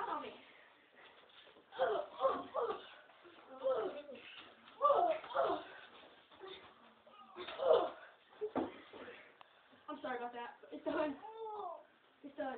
mommy. I'm sorry about that. It's done. It's done.